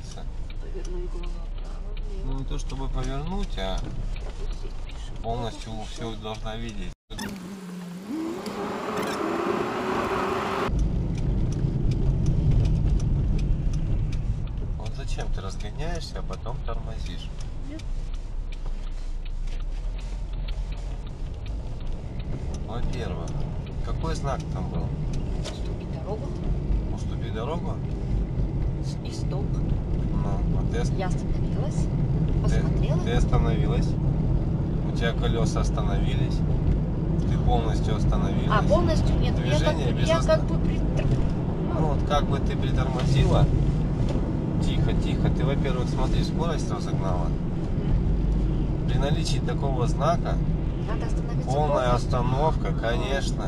вправо, Ну не то чтобы повернуть, а полностью все должна видеть. Вот зачем ты разгоняешься, а потом тормозишь? Нет. Во-первых, какой знак там был? Уступи дорогу. Уступи дорогу? И стоп. Ты, Я остановилась. ты- Посмотрела. ты остановилась. У тебя колеса остановились. Ты полностью остановилась. А, полностью нет. Я как, Движение без я оста- как бы притр- Ну вот как бы ты притормозила. Тихо, тихо. Ты, во-первых, смотри, скорость разогнала. При наличии такого знака Надо полная полностью. остановка, конечно.